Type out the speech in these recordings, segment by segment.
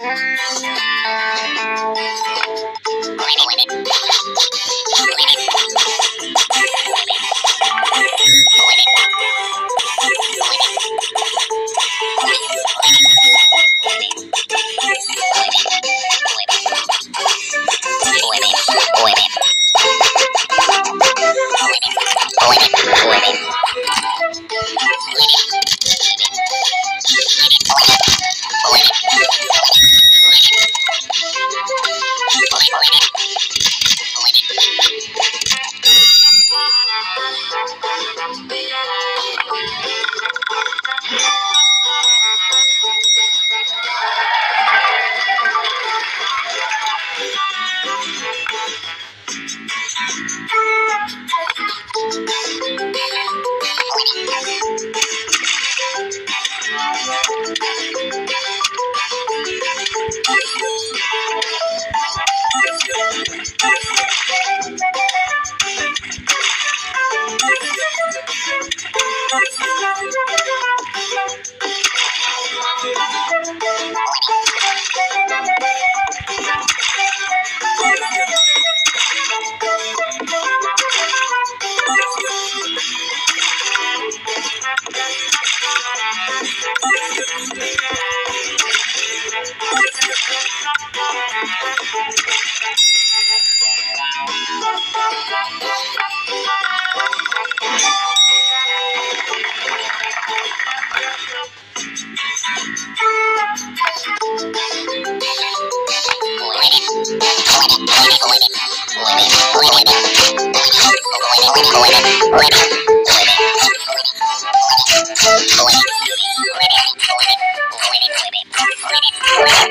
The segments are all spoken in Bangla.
Thank you. Thank you. Thank you.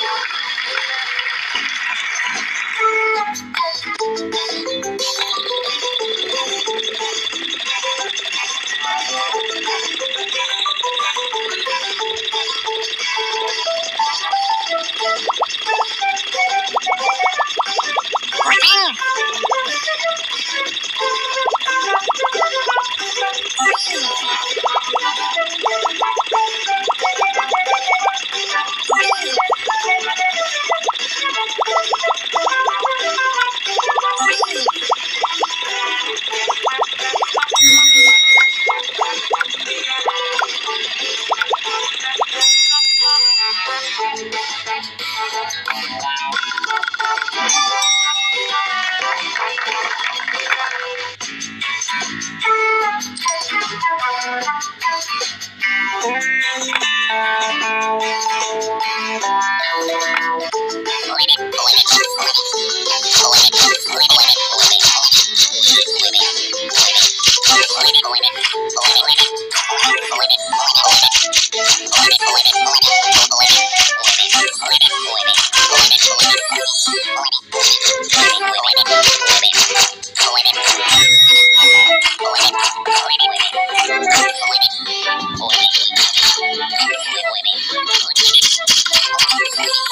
Thank you.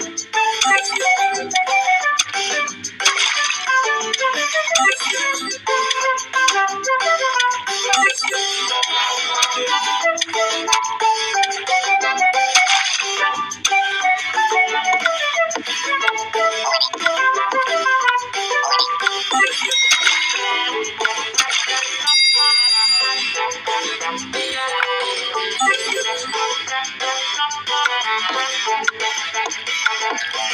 Thank you. Bye.